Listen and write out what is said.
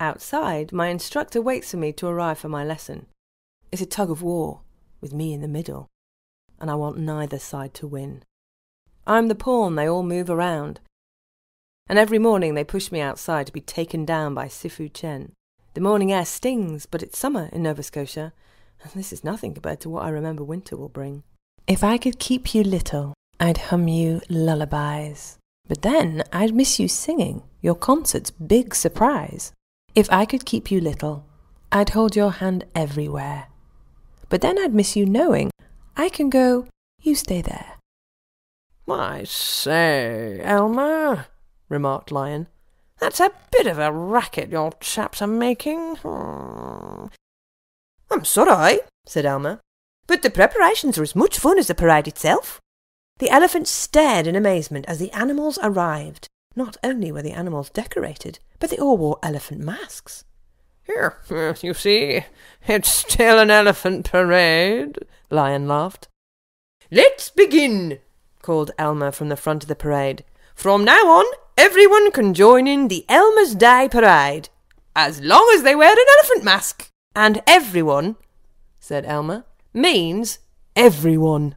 Outside, my instructor waits for me to arrive for my lesson. It's a tug of war, with me in the middle, and I want neither side to win. I'm the pawn they all move around. And every morning they push me outside to be taken down by Sifu Chen. The morning air stings, but it's summer in Nova Scotia, and this is nothing compared to what I remember winter will bring. If I could keep you little, I'd hum you lullabies. But then I'd miss you singing, your concert's big surprise. If I could keep you little, I'd hold your hand everywhere. But then I'd miss you knowing I can go, you stay there. I say, Elmer, remarked Lion, that's a bit of a racket your chaps are making. Hmm. I'm sorry, said Elmer, but the preparations are as much fun as the parade itself. The elephants stared in amazement as the animals arrived. Not only were the animals decorated, but they all wore elephant masks. Here, you see, it's still an elephant parade, Lion laughed. Let's begin, called Elmer from the front of the parade. From now on, everyone can join in the Elmer's Day parade, as long as they wear an elephant mask. And everyone, said Elmer, means everyone.